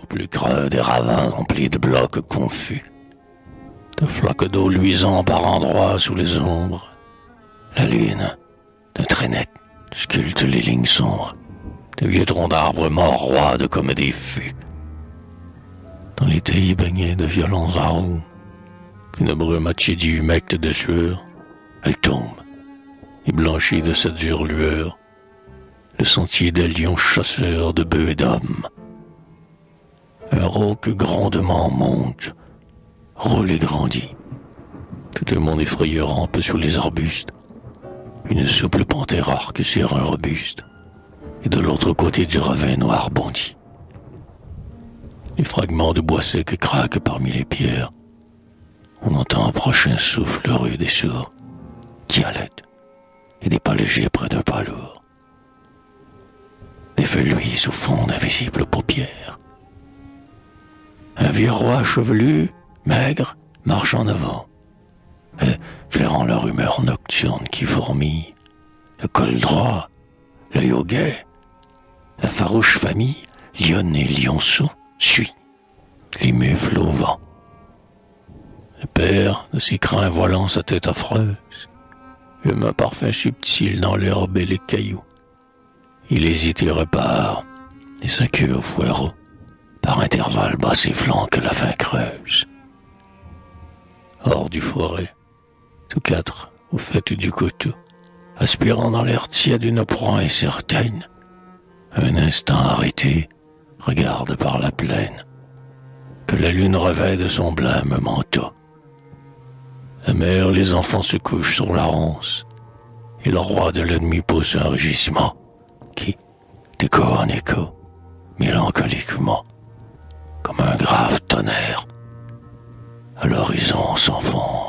plus creux des ravins remplis de blocs confus, de flaques d'eau luisant par endroits sous les ombres. La lune, de traînettes, sculpte les lignes sombres, de vieux troncs d'arbres morts roident comme des fûts. Dans l'été baignés de violents arômes, qu'une brume atchidie humecte de sueur, elle tombe, et blanchit de sa dure lueur, le sentier des lions chasseurs de bœufs et d'hommes. Un rauque grandement monte, roule et grandit. Tout le monde effrayé rampe sous les arbustes. Une souple panthère arque sur un robuste, et de l'autre côté du ravin noir bondit. Les fragments de bois sec craquent parmi les pierres. On entend un prochain souffle rude et sourd qui halète, et des pas légers près d'un pas lourd. Des feux luisent au fond d'invisibles paupières. Un vieux roi chevelu, maigre, marche en avant, et flairant la rumeur nocturne qui fourmille, le col droit, l'œil au la farouche famille, lionne et lionceau, suit, les mufles au vent. Le père de ses crins voilant sa tête affreuse, hume un parfum subtil dans l'herbe et les cailloux. Il hésite et repart, et sa queue au par intervalles bat ses flancs que la faim creuse. Hors du forêt, tous quatre, au fait du couteau, aspirant dans l'air tiède une proie incertaine, un instant arrêté, regarde par la plaine, que la lune revêt de son blême manteau. La mère, les enfants se couchent sur la ronce, et le roi de l'ennemi pousse un rugissement qui, d'écho en écho, mélancoliquement, un grave tonnerre, à l'horizon s'enfonce.